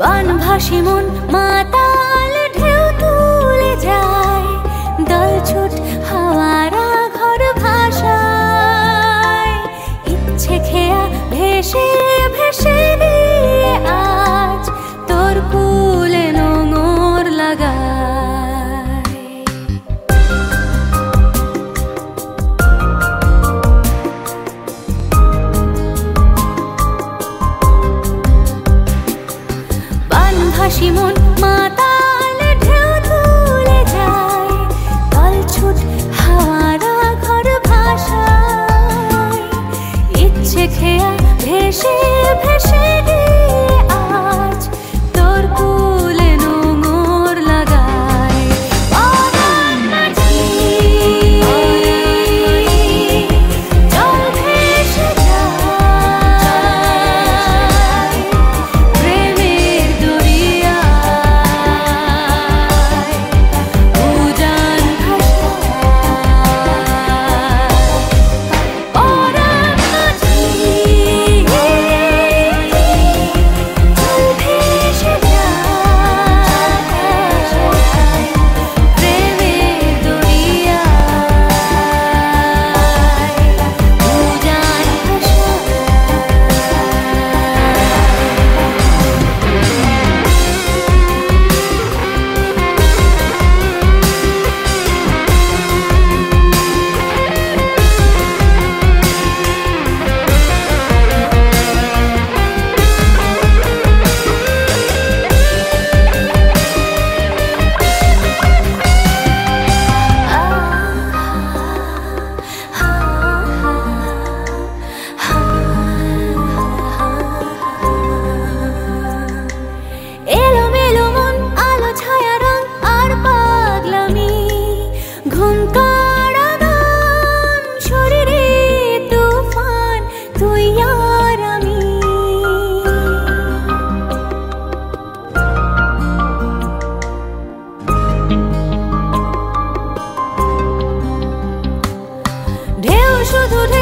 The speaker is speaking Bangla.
বানভাসি মন মাতাল todo de